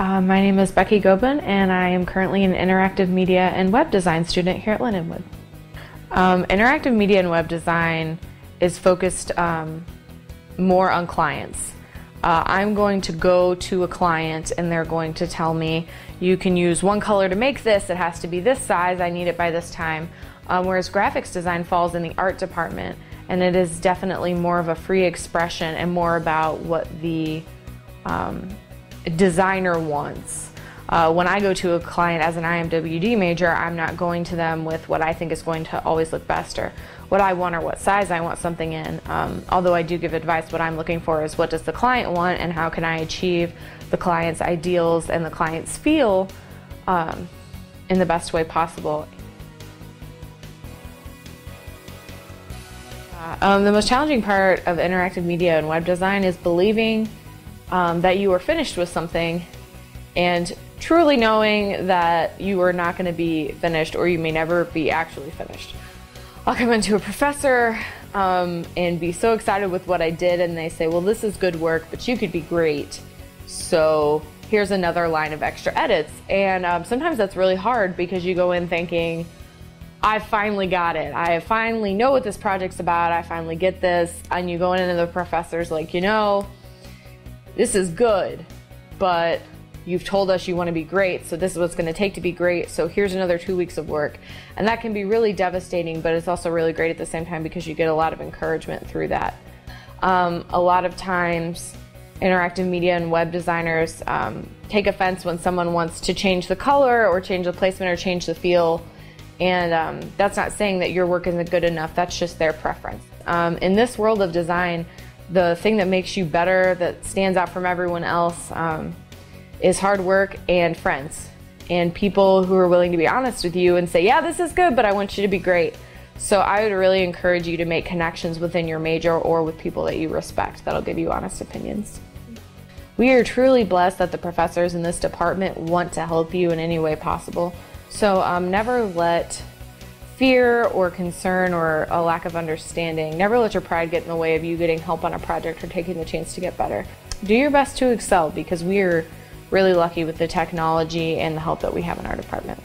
Uh, my name is Becky Goben, and I am currently an interactive media and web design student here at Lindenwood. Um, interactive media and web design is focused um, more on clients. Uh, I'm going to go to a client and they're going to tell me, you can use one color to make this, it has to be this size, I need it by this time. Um, whereas graphics design falls in the art department and it is definitely more of a free expression and more about what the um, designer wants. Uh, when I go to a client as an IMWD major, I'm not going to them with what I think is going to always look best or what I want or what size I want something in. Um, although I do give advice, what I'm looking for is what does the client want and how can I achieve the client's ideals and the client's feel um, in the best way possible. Uh, um, the most challenging part of interactive media and web design is believing um, that you are finished with something and truly knowing that you are not going to be finished or you may never be actually finished. I'll come into a professor um, and be so excited with what I did, and they say, Well, this is good work, but you could be great. So here's another line of extra edits. And um, sometimes that's really hard because you go in thinking, I finally got it. I finally know what this project's about. I finally get this. And you go in and the professor's like, you know, this is good, but you've told us you want to be great, so this is what's going to take to be great, so here's another two weeks of work. And that can be really devastating, but it's also really great at the same time because you get a lot of encouragement through that. Um, a lot of times, interactive media and web designers um, take offense when someone wants to change the color or change the placement or change the feel. And um, that's not saying that your work isn't good enough, that's just their preference. Um, in this world of design, the thing that makes you better, that stands out from everyone else, um, is hard work and friends and people who are willing to be honest with you and say, yeah, this is good, but I want you to be great. So I would really encourage you to make connections within your major or with people that you respect that'll give you honest opinions. We are truly blessed that the professors in this department want to help you in any way possible. So um, never let fear or concern or a lack of understanding, never let your pride get in the way of you getting help on a project or taking the chance to get better. Do your best to excel because we are really lucky with the technology and the help that we have in our department.